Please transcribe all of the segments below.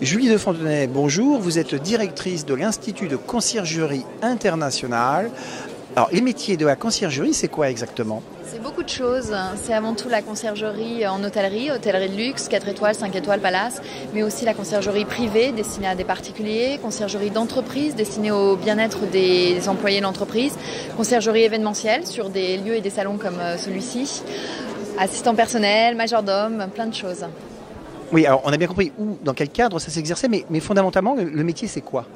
Julie de Fontenay, bonjour. Vous êtes directrice de l'Institut de conciergerie internationale. Alors, les métiers de la conciergerie, c'est quoi exactement? C'est beaucoup de choses. C'est avant tout la conciergerie en hôtellerie, hôtellerie de luxe, 4 étoiles, 5 étoiles, palace, mais aussi la conciergerie privée destinée à des particuliers, conciergerie d'entreprise destinée au bien-être des employés de l'entreprise, conciergerie événementielle sur des lieux et des salons comme euh, celui-ci, assistant personnel, majordome, plein de choses. Oui, alors on a bien compris où, dans quel cadre ça s'exerçait, mais, mais fondamentalement, le, le métier, c'est quoi?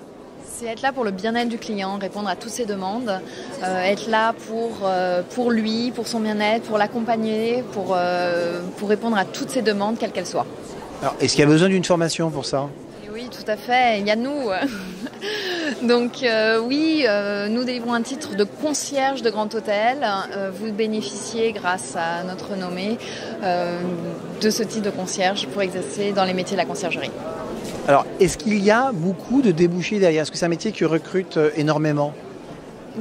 C'est être là pour le bien-être du client, répondre à toutes ses demandes, euh, être là pour, euh, pour lui, pour son bien-être, pour l'accompagner, pour, euh, pour répondre à toutes ses demandes, quelles qu'elles soient. Alors, est-ce qu'il y a besoin d'une formation pour ça? Et Oui, tout à fait, il y a nous. Donc euh, oui, euh, nous délivrons un titre de concierge de Grand Hôtel. Euh, vous bénéficiez, grâce à notre renommée, de ce titre de concierge pour exercer dans les métiers de la conciergerie. Alors, est-ce qu'il y a beaucoup de débouchés derrière? Est-ce que c'est un métier qui recrute énormément?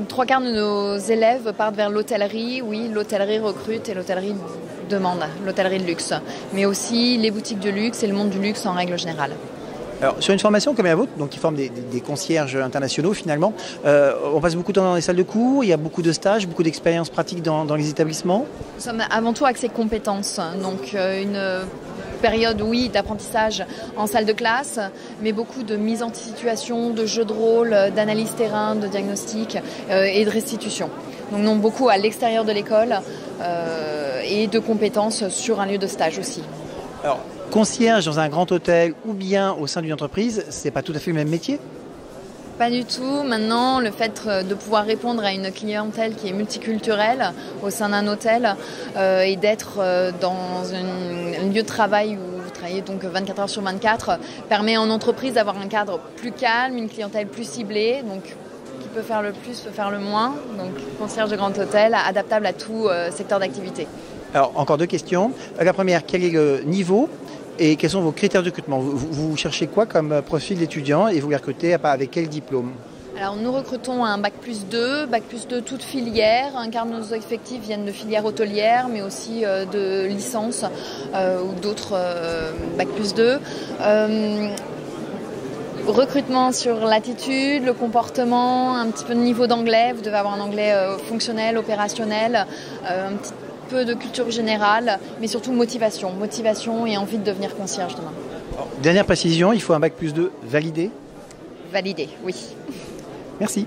Trois quarts de nos élèves partent vers l'hôtellerie. Oui, l'hôtellerie recrute et l'hôtellerie demande, l'hôtellerie de luxe. Mais aussi les boutiques de luxe et le monde du luxe en règle générale. Alors, sur une formation comme la vôtre, donc qui forme des, concierges internationaux finalement, euh, on passe beaucoup de temps dans les salles de cours, il y a beaucoup de stages, beaucoup d'expériences pratiques dans, les établissements? Nous sommes avant tout axés compétences. Donc euh, une période, oui, d'apprentissage en salle de classe, mais beaucoup de mise en situation, de jeux de rôle, d'analyse terrain, de diagnostic euh, et de restitution. Donc non, beaucoup à l'extérieur de l'école euh, et de compétences sur un lieu de stage aussi. Alors, concierge dans un grand hôtel ou bien au sein d'une entreprise, c'est pas tout à fait le même métier? Pas du tout. Maintenant, le fait euh, de pouvoir répondre à une clientèle qui est multiculturelle au sein d'un hôtel euh, et d'être euh, dans un lieu de travail où vous travaillez donc 24 heures sur 24 euh, permet en entreprise d'avoir un cadre plus calme, une clientèle plus ciblée, donc qui peut faire le plus, peut faire le moins. Donc concierge de grand hôtel, adaptable à tout secteur d'activité. Alors, encore deux questions. La première, quel est le niveau et quels sont vos critères de recrutement? Vous, cherchez quoi comme profil d'étudiant et vous les recrutez avec quel diplôme? Alors nous recrutons un bac plus 2, bac plus 2 toute filière. Un quart de nos effectifs viennent de filières hôtelières, mais aussi euh, de licences euh, ou d'autres euh, bac plus 2. Euh, recrutement sur l'attitude, le comportement, un petit peu de niveau d'anglais. Vous devez avoir un anglais fonctionnel, opérationnel, peu de culture générale, mais surtout motivation. Motivation et envie de devenir concierge demain. Dernière précision, il faut un bac plus 2 validé Validé, oui. Merci.